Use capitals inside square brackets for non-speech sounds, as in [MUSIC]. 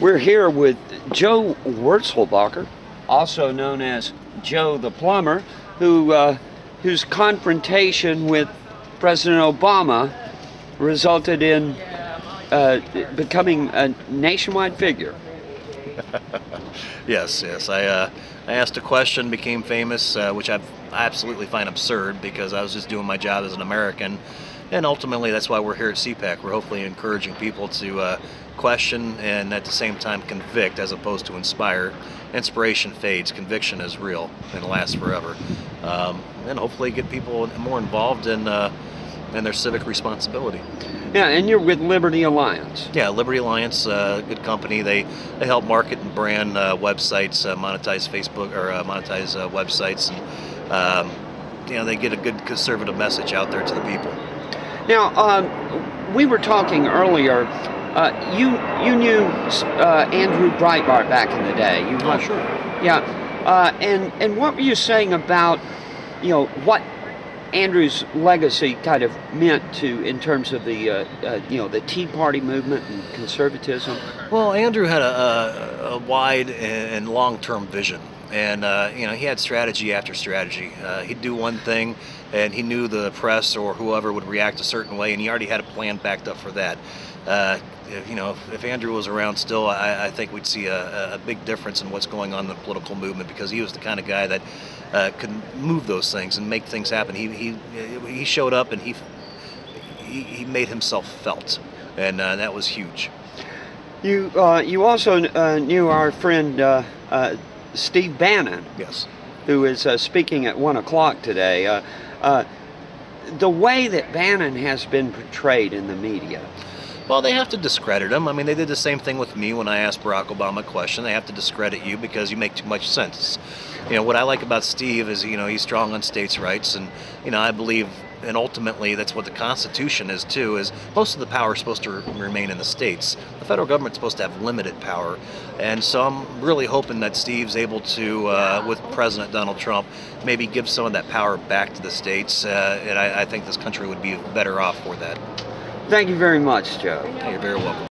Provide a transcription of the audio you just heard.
We're here with Joe Wurzelbacher, also known as Joe the Plumber, who uh, whose confrontation with President Obama resulted in uh, becoming a nationwide figure. [LAUGHS] yes, yes. I uh, I asked a question, became famous, uh, which I absolutely find absurd because I was just doing my job as an American, and ultimately that's why we're here at CPAC. We're hopefully encouraging people to uh, question and at the same time convict as opposed to inspire. Inspiration fades, conviction is real and lasts forever, um, and hopefully get people more involved in uh, in their civic responsibility. Yeah, and you're with Liberty Alliance. Yeah, Liberty Alliance, uh, good company. They they help market and brand uh, websites, uh, monetize Facebook or uh, monetize uh, websites, and um, you know they get a good conservative message out there to the people. Now, um, we were talking earlier. Uh, you you knew Andrew Breitbart back in the day. You oh, sure. Yeah, and and what were you saying about you know what Andrew's legacy kind of meant to in terms of the uh, uh, you know the Tea Party movement and conservatism? Well, Andrew had a, a, a wide and long-term vision, and uh, you know he had strategy after strategy. Uh, he'd do one thing, and he knew the press or whoever would react a certain way, and he already had a plan backed up for that. Uh, you know, if Andrew was around still, I, I think we'd see a, a, big difference in what's going on in the political movement because he was the kind of guy that uh, could move those things and make things happen. He he he showed up and he he, he made himself felt, and uh, that was huge. You uh, you also uh, knew our friend uh, uh, Steve Bannon. Yes. Who is speaking at one o'clock today? the way that Bannon has been portrayed in the media. Well, they have to discredit him. I mean, they did the same thing with me when I asked Barack Obama a question. They have to discredit you because you make too much sense. You know, what I like about Steve is, you know, he's strong on states' rights, and, you know, I believe, and ultimately that's what the Constitution is too, is most of the power is supposed to remain in the states. The federal government's supposed to have limited power. And so I'm really hoping that Steve's able to, uh, with President Donald Trump, maybe give some of that power back to the states, uh, and I, I think this country would be better off for that. Thank you very much, Joe. You're very welcome.